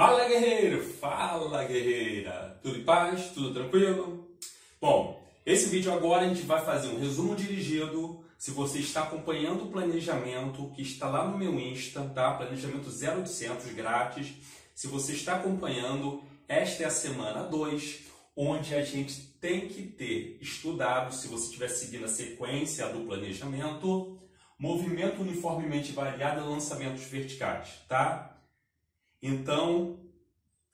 Fala guerreiro, fala guerreira, tudo em paz, tudo tranquilo? Bom, esse vídeo agora a gente vai fazer um resumo dirigido. Se você está acompanhando o planejamento que está lá no meu Insta, tá? Planejamento 0800 grátis. Se você está acompanhando, esta é a semana 2, onde a gente tem que ter estudado, se você estiver seguindo a sequência do planejamento, movimento uniformemente variado e lançamentos verticais, tá? Então,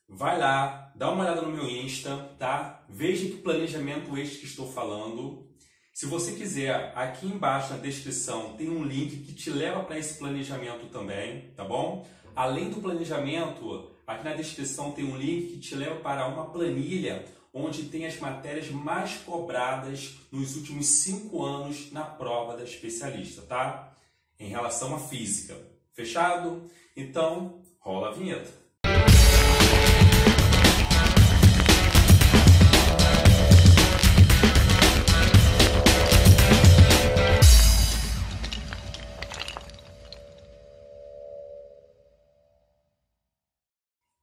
vai lá, dá uma olhada no meu Insta, tá? Veja que planejamento este que estou falando. Se você quiser, aqui embaixo na descrição tem um link que te leva para esse planejamento também, tá bom? Além do planejamento, aqui na descrição tem um link que te leva para uma planilha onde tem as matérias mais cobradas nos últimos cinco anos na prova da especialista, tá? Em relação à física. Fechado? Então, Rola a vinheta.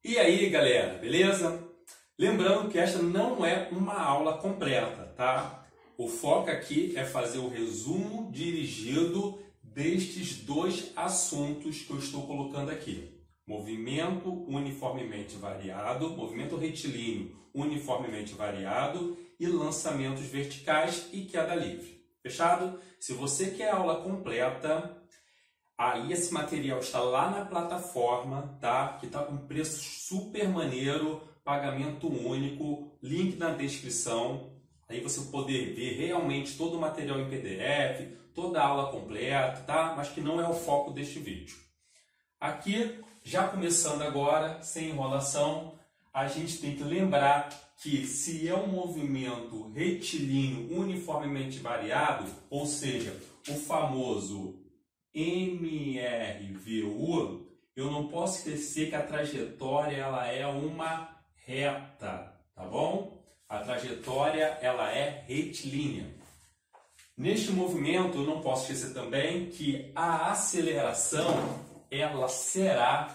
E aí, galera, beleza? Lembrando que esta não é uma aula completa, tá? O foco aqui é fazer o resumo dirigido destes dois assuntos que eu estou colocando aqui movimento uniformemente variado, movimento retilíneo uniformemente variado e lançamentos verticais e queda livre. Fechado? Se você quer a aula completa, aí esse material está lá na plataforma, tá? Que está com preço super maneiro, pagamento único, link na descrição. Aí você poder ver realmente todo o material em PDF, toda a aula completa, tá? Mas que não é o foco deste vídeo. Aqui já começando agora, sem enrolação, a gente tem que lembrar que se é um movimento retilíneo uniformemente variado, ou seja, o famoso MRVU, eu não posso esquecer que a trajetória ela é uma reta, tá bom? A trajetória ela é retilínea. Neste movimento, eu não posso esquecer também que a aceleração ela será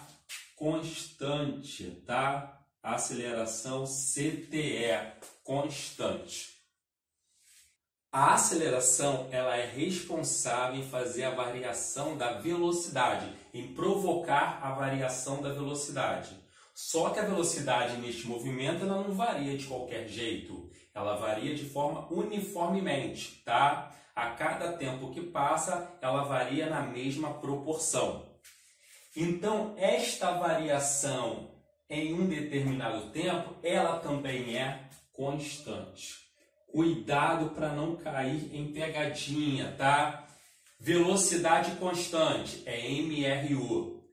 constante, tá? Aceleração CTE, constante. A aceleração ela é responsável em fazer a variação da velocidade, em provocar a variação da velocidade. Só que a velocidade neste movimento ela não varia de qualquer jeito, ela varia de forma uniformemente, tá? A cada tempo que passa, ela varia na mesma proporção. Então, esta variação em um determinado tempo, ela também é constante. Cuidado para não cair em pegadinha, tá? Velocidade constante é MRU.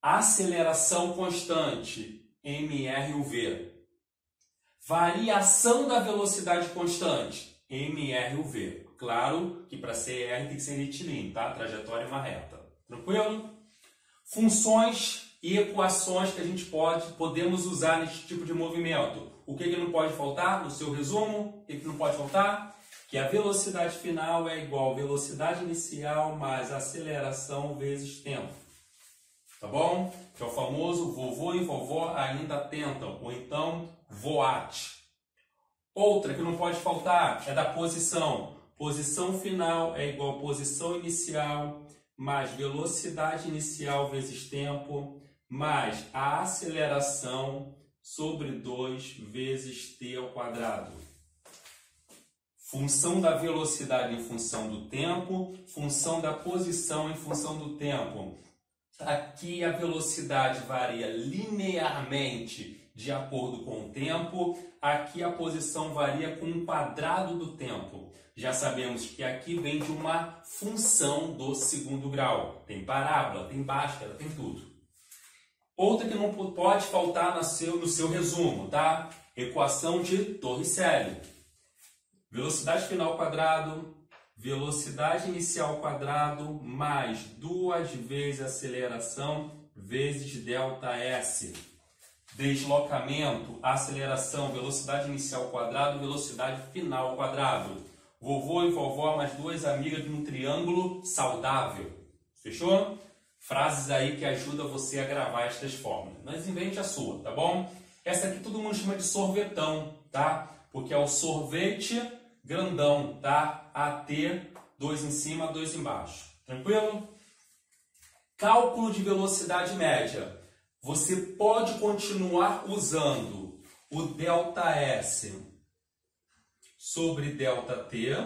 Aceleração constante, MRUV. Variação da velocidade constante, MRUV. Claro que para CR tem que ser retilíneo, tá? Trajetória é uma reta. Tranquilo? Funções e equações que a gente pode, podemos usar nesse tipo de movimento. O que, que não pode faltar no seu resumo? O que, que não pode faltar? Que a velocidade final é igual velocidade inicial mais aceleração vezes tempo. Tá bom? Que é o famoso vovô e vovó ainda tentam, ou então voate. Outra que não pode faltar é da posição. Posição final é igual posição inicial mais velocidade inicial vezes tempo, mais a aceleração sobre 2 vezes t ao quadrado. Função da velocidade em função do tempo, função da posição em função do tempo. Aqui a velocidade varia linearmente de acordo com o tempo, aqui a posição varia com o quadrado do tempo já sabemos que aqui vem de uma função do segundo grau. Tem parábola, tem báscara, tem tudo. Outra que não pode faltar no seu, no seu resumo, tá? Equação de Torricelli. Velocidade final quadrado, velocidade inicial quadrado, mais duas vezes aceleração vezes delta S. Deslocamento, aceleração, velocidade inicial quadrado, velocidade final quadrado vovô e vovó, mais duas amigas de um triângulo saudável. Fechou? frases aí que ajudam você a gravar estas fórmulas. Mas invente a sua, tá bom? Essa aqui todo mundo chama de sorvetão, tá? Porque é o sorvete grandão, tá? AT, dois em cima, dois embaixo. Tranquilo? Cálculo de velocidade média. Você pode continuar usando o ΔS sobre ΔT.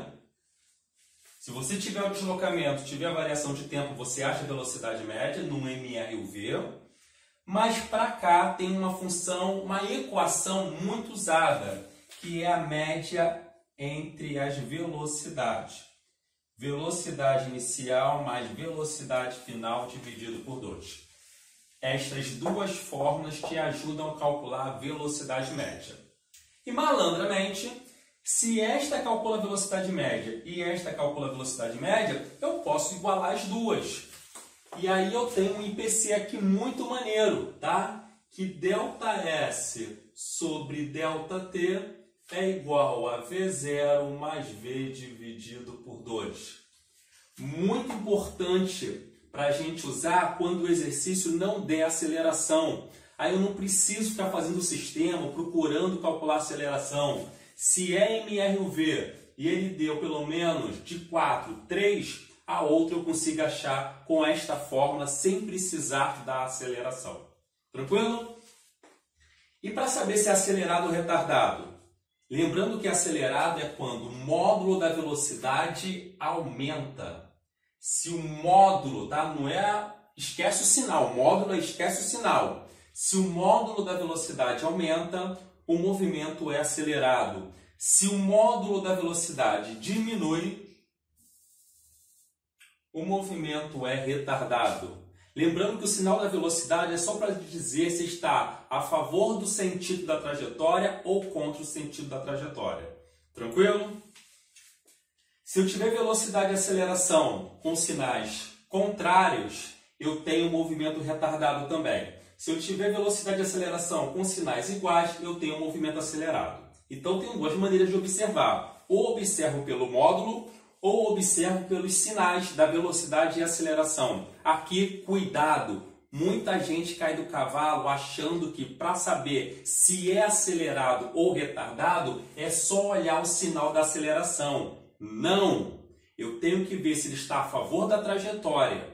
Se você tiver o deslocamento, tiver a variação de tempo, você acha a velocidade média no MRUV. Mas para cá tem uma função, uma equação muito usada, que é a média entre as velocidades. Velocidade inicial mais velocidade final dividido por 2. Estas duas fórmulas te ajudam a calcular a velocidade média. E malandramente, se esta calcula a velocidade média e esta calcula a velocidade média, eu posso igualar as duas. E aí eu tenho um IPC aqui muito maneiro, tá? Que ΔS sobre ΔT é igual a V0 mais V dividido por 2. Muito importante para a gente usar quando o exercício não der aceleração. Aí eu não preciso ficar fazendo o sistema, procurando calcular a aceleração. Se é MRUV e ele deu pelo menos de 4, 3, a outra eu consigo achar com esta fórmula sem precisar da aceleração. Tranquilo? E para saber se é acelerado ou retardado? Lembrando que acelerado é quando o módulo da velocidade aumenta. Se o módulo, tá? Não é. Esquece o sinal. O módulo é esquece o sinal. Se o módulo da velocidade aumenta, o movimento é acelerado. Se o módulo da velocidade diminui, o movimento é retardado. Lembrando que o sinal da velocidade é só para dizer se está a favor do sentido da trajetória ou contra o sentido da trajetória. Tranquilo? Se eu tiver velocidade e aceleração com sinais contrários, eu tenho movimento retardado também. Se eu tiver velocidade e aceleração com sinais iguais, eu tenho movimento acelerado. Então, tenho duas maneiras de observar. Ou observo pelo módulo, ou observo pelos sinais da velocidade e aceleração. Aqui, cuidado! Muita gente cai do cavalo achando que para saber se é acelerado ou retardado é só olhar o sinal da aceleração. Não! Eu tenho que ver se ele está a favor da trajetória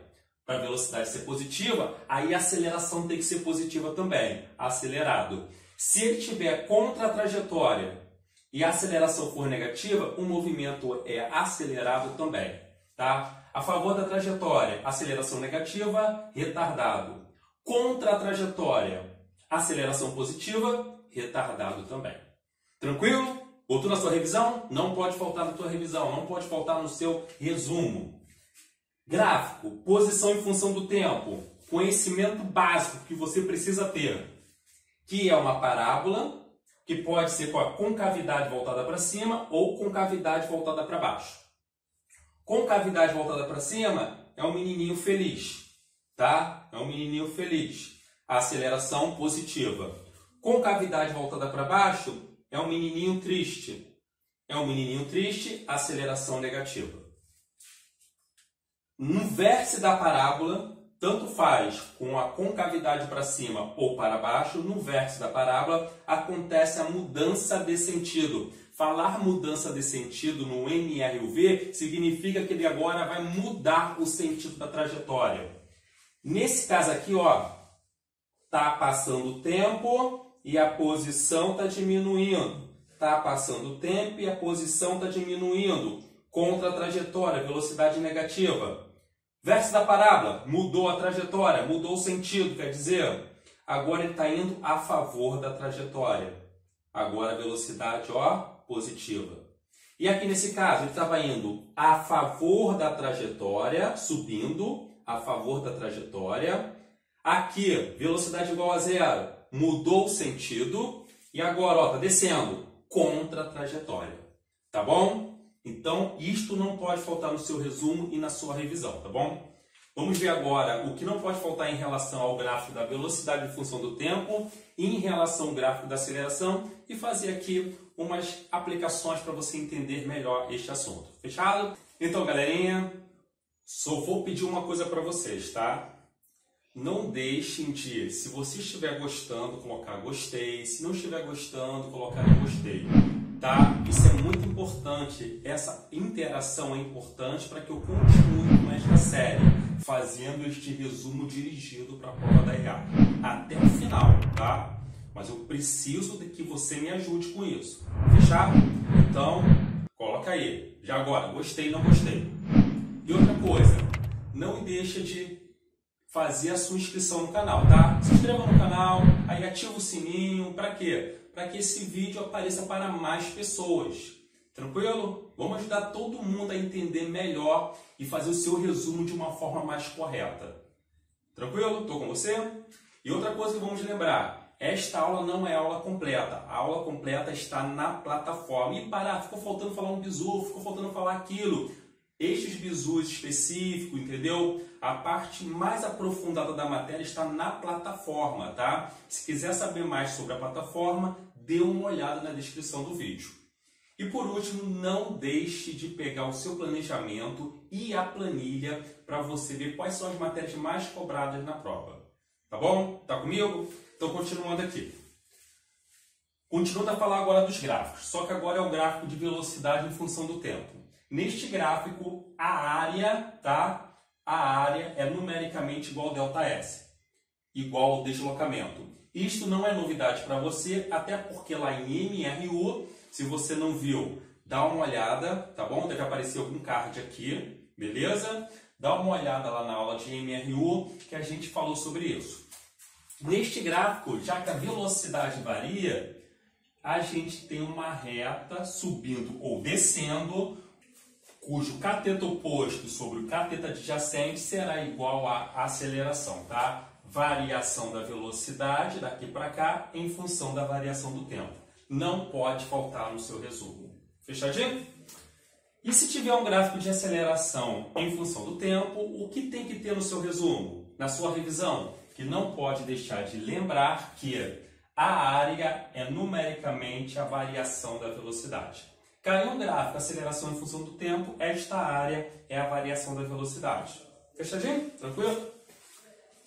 para a velocidade ser positiva, aí a aceleração tem que ser positiva também, acelerado. Se ele estiver contra a trajetória e a aceleração for negativa, o movimento é acelerado também. Tá? A favor da trajetória, aceleração negativa, retardado. Contra a trajetória, aceleração positiva, retardado também. Tranquilo? Botou na sua revisão? Não pode faltar na sua revisão, não pode faltar no seu resumo. Gráfico, posição em função do tempo, conhecimento básico que você precisa ter, que é uma parábola que pode ser com a concavidade voltada para cima ou concavidade voltada para baixo. Concavidade voltada para cima é um menininho feliz, tá? É um menininho feliz. Aceleração positiva. Concavidade voltada para baixo é um menininho triste. É um menininho triste, aceleração negativa. No vértice da parábola, tanto faz com a concavidade para cima ou para baixo, no vértice da parábola acontece a mudança de sentido. Falar mudança de sentido no MRUV significa que ele agora vai mudar o sentido da trajetória. Nesse caso aqui, ó, tá passando o tempo e a posição está diminuindo. Tá passando o tempo e a posição está diminuindo. Contra a trajetória, velocidade negativa. Verso da parábola, mudou a trajetória, mudou o sentido, quer dizer, agora ele está indo a favor da trajetória. Agora a velocidade, ó, positiva. E aqui nesse caso, ele estava indo a favor da trajetória, subindo, a favor da trajetória. Aqui, velocidade igual a zero, mudou o sentido. E agora, ó, tá descendo, contra a trajetória. Tá bom? Então, isto não pode faltar no seu resumo e na sua revisão, tá bom? Vamos ver agora o que não pode faltar em relação ao gráfico da velocidade em função do tempo e em relação ao gráfico da aceleração e fazer aqui umas aplicações para você entender melhor este assunto. Fechado? Então, galerinha, só vou pedir uma coisa para vocês, tá? Não deixem de, se você estiver gostando, colocar gostei, se não estiver gostando, colocar gostei, tá? Isso é muito importante, essa interação é importante para que eu continue com esta série, fazendo este resumo dirigido para a prova da IA, até o final, tá? Mas eu preciso de que você me ajude com isso, fechado? Então, coloca aí, já agora, gostei, não gostei. E outra coisa, não deixa de fazer a sua inscrição no canal, tá? Se inscreva no canal, aí ativa o sininho, para quê? Para que esse vídeo apareça para mais pessoas. Tranquilo? Vamos ajudar todo mundo a entender melhor e fazer o seu resumo de uma forma mais correta. Tranquilo? Estou com você? E outra coisa que vamos lembrar, esta aula não é aula completa. A aula completa está na plataforma. E parar, ficou faltando falar um bizu, ficou faltando falar aquilo estes bizus específicos, entendeu? A parte mais aprofundada da matéria está na plataforma, tá? Se quiser saber mais sobre a plataforma, dê uma olhada na descrição do vídeo. E por último, não deixe de pegar o seu planejamento e a planilha para você ver quais são as matérias mais cobradas na prova. Tá bom? Tá comigo? Então, continuando aqui. Continuando a falar agora dos gráficos, só que agora é o gráfico de velocidade em função do tempo. Neste gráfico, a área, tá? A área é numericamente igual ao ΔS, igual ao deslocamento. Isto não é novidade para você, até porque lá em MRU, se você não viu, dá uma olhada, tá bom? Deve aparecer algum card aqui, beleza? Dá uma olhada lá na aula de MRU que a gente falou sobre isso. Neste gráfico, já que a velocidade varia, a gente tem uma reta subindo ou descendo cujo cateto oposto sobre o cateto adjacente será igual à aceleração, tá? Variação da velocidade daqui para cá em função da variação do tempo. Não pode faltar no seu resumo. Fechadinho? E se tiver um gráfico de aceleração em função do tempo, o que tem que ter no seu resumo? Na sua revisão? Que não pode deixar de lembrar que a área é numericamente a variação da velocidade. Caiu um gráfico, aceleração em função do tempo, esta área é a variação da velocidade. Fechadinho? Tranquilo?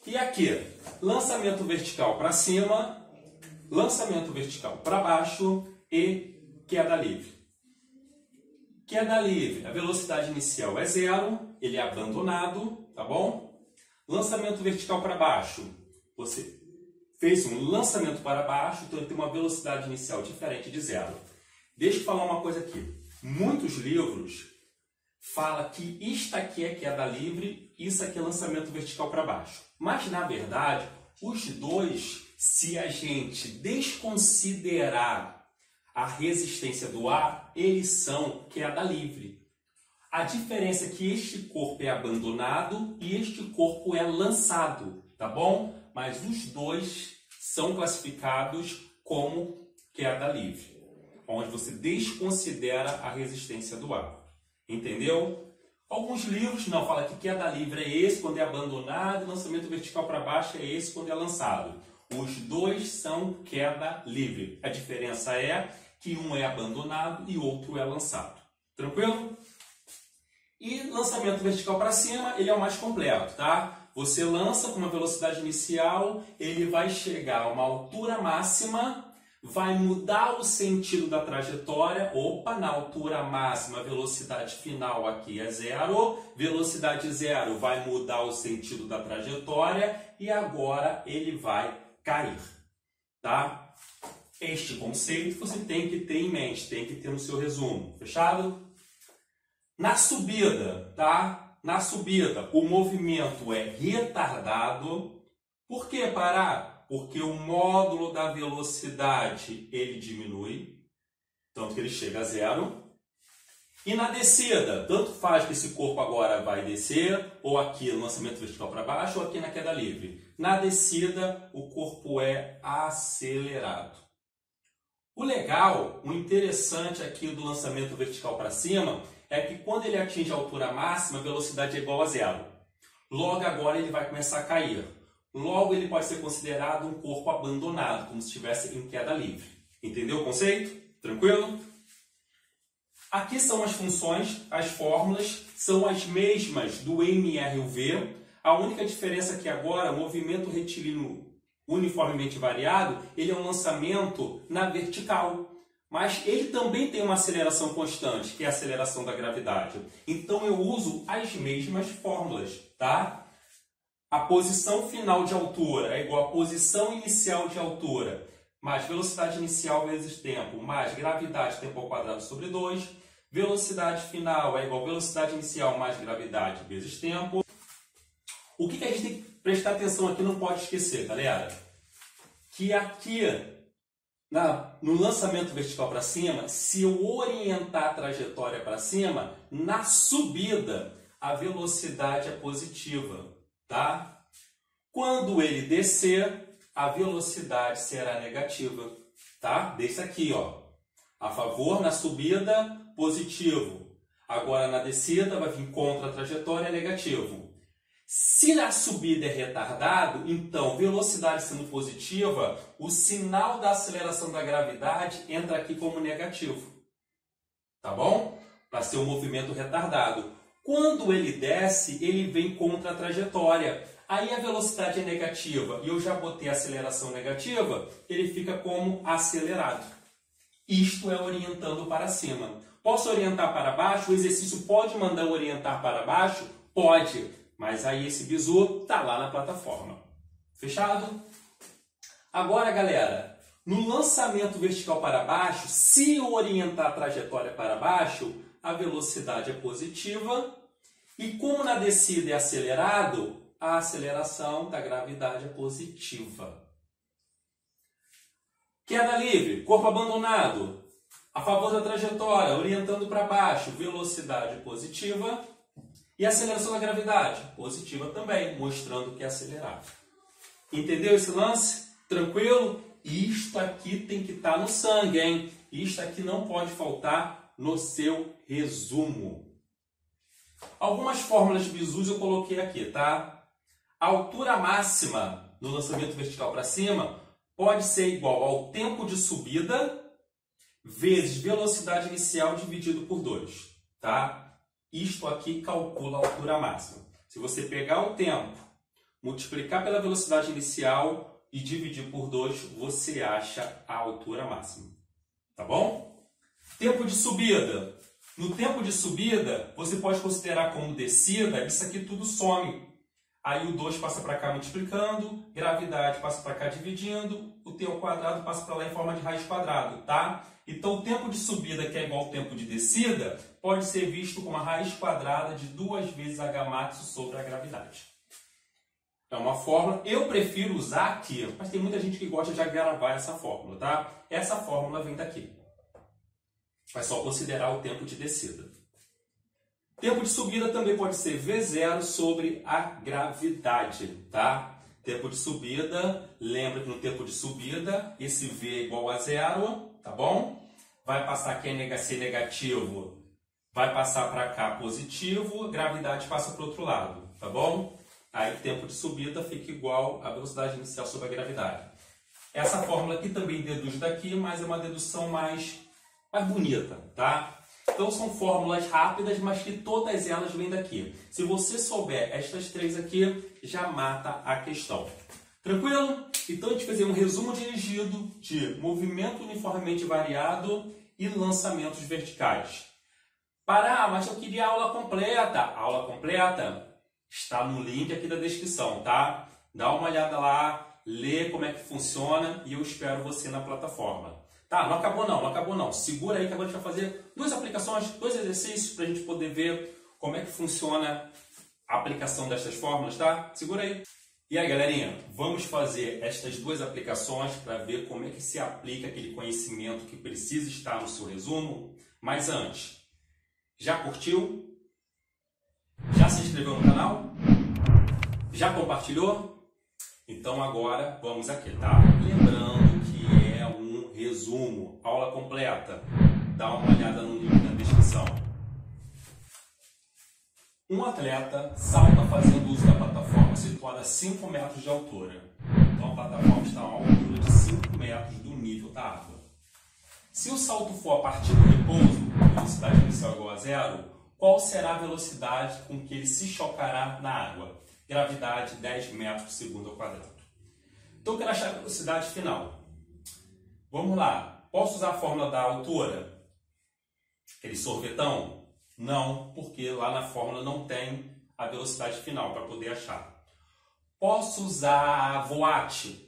E aqui, lançamento vertical para cima, lançamento vertical para baixo e queda livre. Queda livre, a velocidade inicial é zero, ele é abandonado, tá bom? Lançamento vertical para baixo, você fez um lançamento para baixo, então ele tem uma velocidade inicial diferente de zero. Deixa eu falar uma coisa aqui. Muitos livros fala que isto aqui é queda livre, isso aqui é lançamento vertical para baixo. Mas na verdade, os dois, se a gente desconsiderar a resistência do ar, eles são queda livre. A diferença é que este corpo é abandonado e este corpo é lançado, tá bom? Mas os dois são classificados como queda livre onde você desconsidera a resistência do ar. Entendeu? Alguns livros não falam que queda livre é esse quando é abandonado, lançamento vertical para baixo é esse quando é lançado. Os dois são queda livre. A diferença é que um é abandonado e outro é lançado. Tranquilo? E lançamento vertical para cima, ele é o mais completo, tá? Você lança com uma velocidade inicial, ele vai chegar a uma altura máxima vai mudar o sentido da trajetória. Opa, na altura máxima, velocidade final aqui é zero. Velocidade zero vai mudar o sentido da trajetória e agora ele vai cair. Tá? Este conceito você tem que ter em mente, tem que ter no seu resumo. Fechado? Na subida, tá? Na subida, o movimento é retardado. Por que parar? Porque o módulo da velocidade ele diminui, tanto que ele chega a zero. E na descida, tanto faz que esse corpo agora vai descer, ou aqui no lançamento vertical para baixo, ou aqui na queda livre. Na descida, o corpo é acelerado. O legal, o interessante aqui do lançamento vertical para cima, é que quando ele atinge a altura máxima, a velocidade é igual a zero. Logo agora ele vai começar a cair. Logo, ele pode ser considerado um corpo abandonado, como se estivesse em queda livre. Entendeu o conceito? Tranquilo? Aqui são as funções, as fórmulas são as mesmas do MRUV. A única diferença é que agora o movimento retilíneo uniformemente variado, ele é um lançamento na vertical. Mas ele também tem uma aceleração constante, que é a aceleração da gravidade. Então eu uso as mesmas fórmulas, tá? A posição final de altura é igual à posição inicial de altura, mais velocidade inicial vezes tempo, mais gravidade tempo ao quadrado sobre 2. Velocidade final é igual a velocidade inicial mais gravidade vezes tempo. O que, que a gente tem que prestar atenção aqui, não pode esquecer, galera? Que aqui, na, no lançamento vertical para cima, se eu orientar a trajetória para cima, na subida, a velocidade é positiva, tá? Quando ele descer, a velocidade será negativa, tá? Desse aqui, ó. A favor na subida, positivo. Agora na descida vai vir contra a trajetória, negativo. Se a subida é retardado, então velocidade sendo positiva, o sinal da aceleração da gravidade entra aqui como negativo. Tá bom? Para ser um movimento retardado. Quando ele desce, ele vem contra a trajetória. Aí a velocidade é negativa e eu já botei a aceleração negativa, ele fica como acelerado. Isto é orientando para cima. Posso orientar para baixo? O exercício pode mandar orientar para baixo? Pode, mas aí esse bizu está lá na plataforma. Fechado? Agora, galera, no lançamento vertical para baixo, se eu orientar a trajetória para baixo, a velocidade é positiva. E como na descida é acelerado, a aceleração da gravidade é positiva. Queda livre, corpo abandonado, a favor da trajetória, orientando para baixo, velocidade positiva. E aceleração da gravidade, positiva também, mostrando que é acelerado. Entendeu esse lance? Tranquilo? Isto aqui tem que estar tá no sangue, hein? Isto aqui não pode faltar no seu resumo. Algumas fórmulas de bisus eu coloquei aqui, tá? A altura máxima no lançamento vertical para cima pode ser igual ao tempo de subida vezes velocidade inicial dividido por 2, tá? Isto aqui calcula a altura máxima. Se você pegar o tempo, multiplicar pela velocidade inicial e dividir por 2, você acha a altura máxima. Tá bom? Tempo de subida. No tempo de subida, você pode considerar como descida, isso aqui tudo some. Aí o 2 passa para cá multiplicando, gravidade passa para cá dividindo, o t ao quadrado passa para lá em forma de raiz quadrado, tá? Então o tempo de subida, que é igual ao tempo de descida, pode ser visto como a raiz quadrada de duas vezes h max sobre a gravidade. É uma fórmula, eu prefiro usar aqui, mas tem muita gente que gosta de gravar essa fórmula, tá? Essa fórmula vem daqui. É só considerar o tempo de descida. Tempo de subida também pode ser V0 sobre a gravidade, tá? Tempo de subida, lembra que no tempo de subida, esse V é igual a zero, tá bom? Vai passar aqui a ser negativo, vai passar para cá positivo, gravidade passa para o outro lado, tá bom? Aí tempo de subida fica igual à velocidade inicial sobre a gravidade. Essa fórmula aqui também deduz daqui, mas é uma dedução mais, mais bonita, tá? Então são fórmulas rápidas, mas que todas elas vêm daqui. Se você souber estas três aqui, já mata a questão. Tranquilo? Então a gente fazer um resumo dirigido de movimento uniformemente variado e lançamentos verticais. Para, mas eu queria aula completa. Aula completa está no link aqui da descrição, tá? Dá uma olhada lá, lê como é que funciona e eu espero você na plataforma. Tá, não acabou não, não acabou não. Segura aí que agora a gente vai fazer duas aplicações, dois exercícios para a gente poder ver como é que funciona a aplicação destas fórmulas, tá? Segura aí. E aí, galerinha, vamos fazer estas duas aplicações para ver como é que se aplica aquele conhecimento que precisa estar no seu resumo. Mas antes, já curtiu? Já se inscreveu no canal? Já compartilhou? Então agora vamos aqui, tá? Lembrando resumo, aula completa, dá uma olhada no link na descrição. Um atleta salta fazendo uso da plataforma situada a 5 metros de altura. Então a plataforma está a uma altura de 5 metros do nível da água. Se o salto for a partir do repouso, velocidade inicial igual a zero, qual será a velocidade com que ele se chocará na água? gravidade 10 metros por segundo ao quadrado. Então eu quero achar a velocidade final. Vamos lá. Posso usar a fórmula da altura? Aquele sorvetão? Não, porque lá na fórmula não tem a velocidade final para poder achar. Posso usar a voate?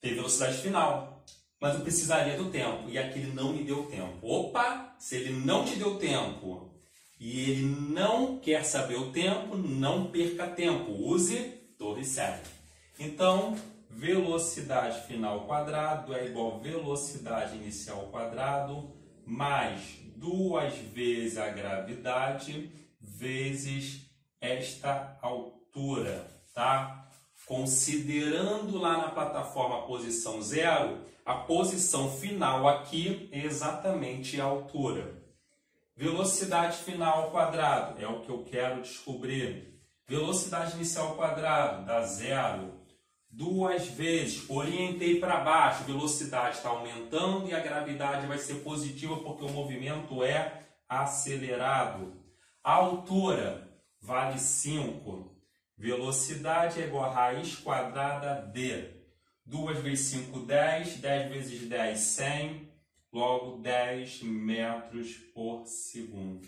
Tem velocidade final, mas eu precisaria do tempo. E aqui ele não me deu tempo. Opa! Se ele não te deu tempo e ele não quer saber o tempo, não perca tempo. Use torre cego. Então, velocidade final quadrado é igual a velocidade inicial quadrado mais duas vezes a gravidade vezes esta altura, tá? Considerando lá na plataforma a posição zero, a posição final aqui é exatamente a altura. Velocidade final ao quadrado é o que eu quero descobrir. Velocidade inicial ao quadrado dá zero. Duas vezes, orientei para baixo, velocidade está aumentando e a gravidade vai ser positiva porque o movimento é acelerado. A altura vale 5. Velocidade é igual a raiz quadrada de 2 vezes 5, 10. 10 vezes 10, 100. Logo, 10 metros por segundo.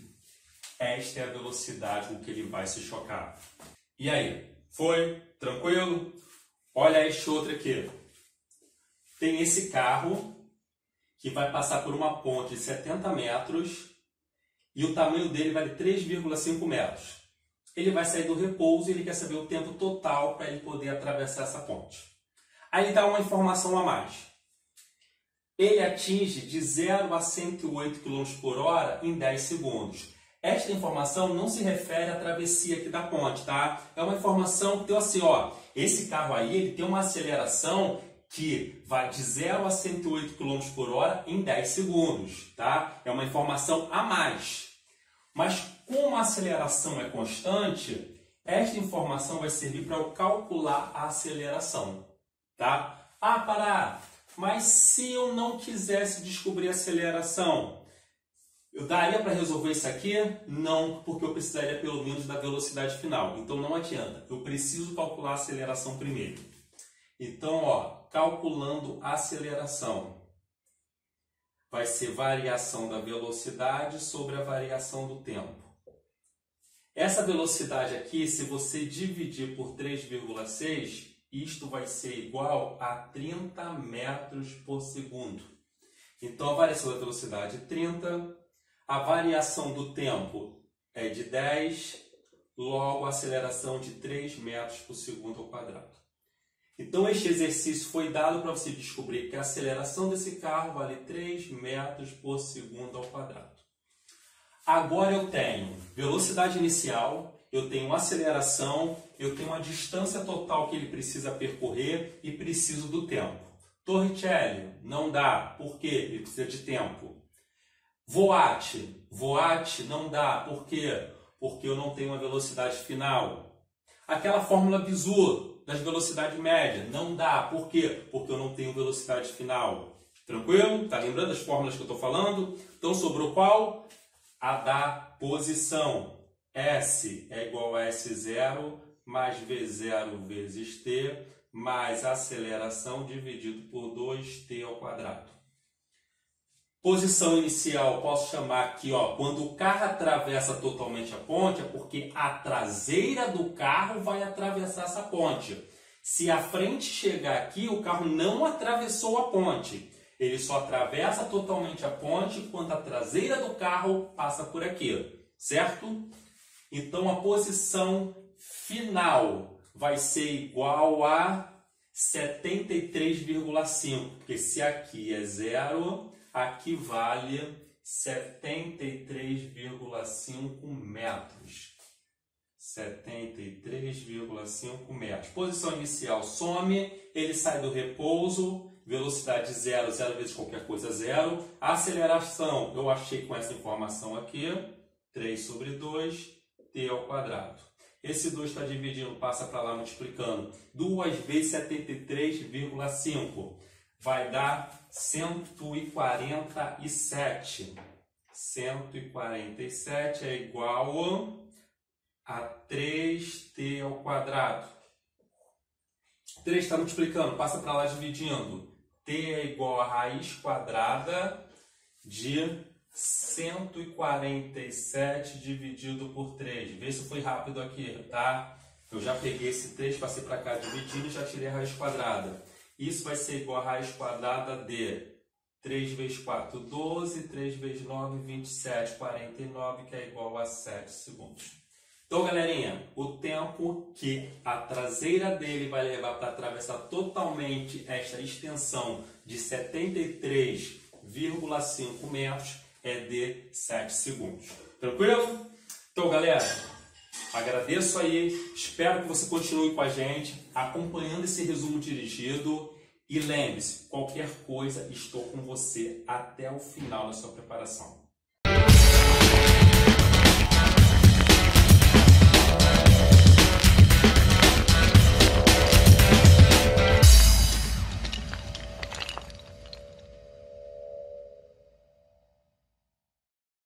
Esta é a velocidade com que ele vai se chocar. E aí? Foi? Tranquilo? Olha este outro aqui. Tem esse carro que vai passar por uma ponte de 70 metros e o tamanho dele vale 3,5 metros ele vai sair do repouso e ele quer saber o tempo total para ele poder atravessar essa ponte. Aí ele dá uma informação a mais. Ele atinge de 0 a 108 km por hora em 10 segundos. Esta informação não se refere à travessia aqui da ponte, tá? É uma informação que deu assim, ó, esse carro aí ele tem uma aceleração que vai de 0 a 108 km por hora em 10 segundos, tá? É uma informação a mais. Mas como a aceleração é constante, esta informação vai servir para eu calcular a aceleração. Tá? Ah, parar! Mas se eu não quisesse descobrir a aceleração, eu daria para resolver isso aqui? Não, porque eu precisaria pelo menos da velocidade final. Então não adianta. Eu preciso calcular a aceleração primeiro. Então, ó, calculando a aceleração vai ser variação da velocidade sobre a variação do tempo. Essa velocidade aqui, se você dividir por 3,6, isto vai ser igual a 30 metros por segundo. Então, a variação da velocidade é 30, a variação do tempo é de 10, logo a aceleração de 3 metros por segundo ao quadrado. Então, este exercício foi dado para você descobrir que a aceleração desse carro vale 3 metros por segundo ao quadrado. Agora eu tenho velocidade inicial, eu tenho aceleração, eu tenho a distância total que ele precisa percorrer e preciso do tempo. Torricelli, não dá, por quê? Ele precisa de tempo. Voate, voate, não dá, por quê? Porque eu não tenho uma velocidade final. Aquela fórmula Bizu, das velocidade média. Não dá. Por quê? Porque eu não tenho velocidade final. Tranquilo? Tá lembrando as fórmulas que eu estou falando? Então sobrou qual? A da posição. S é igual a S0 mais V0 vezes T mais aceleração dividido por 2T ao quadrado. Posição inicial, posso chamar aqui, ó, quando o carro atravessa totalmente a ponte, é porque a traseira do carro vai atravessar essa ponte. Se a frente chegar aqui, o carro não atravessou a ponte. Ele só atravessa totalmente a ponte quando a traseira do carro passa por aqui, certo? Então a posição final vai ser igual a 73,5, porque se aqui é zero, aqui vale 73,5 metros. 73,5 metros. Posição inicial some, ele sai do repouso, velocidade zero, zero vezes qualquer coisa zero. Aceleração, eu achei com essa informação aqui, 3 sobre 2, t ao quadrado. Esse 2 está dividindo, passa para lá multiplicando. 2 vezes 73,5 vai dar 147. 147 é igual a 3t ao quadrado. 3 está multiplicando, passa para lá dividindo. t é igual a raiz quadrada de 147 dividido por 3. Vê se foi rápido aqui, tá? Eu já peguei esse 3, passei para cá dividindo e já tirei a raiz quadrada. Isso vai ser igual a raiz quadrada de 3 vezes 4, 12, 3 vezes 9, 27, 49, que é igual a 7 segundos. Então, galerinha, o tempo que a traseira dele vai levar para atravessar totalmente esta extensão de 73,5 metros é de 7 segundos. Tranquilo? Então, galera, agradeço aí, espero que você continue com a gente, acompanhando esse resumo dirigido. E lembre-se, qualquer coisa, estou com você até o final da sua preparação.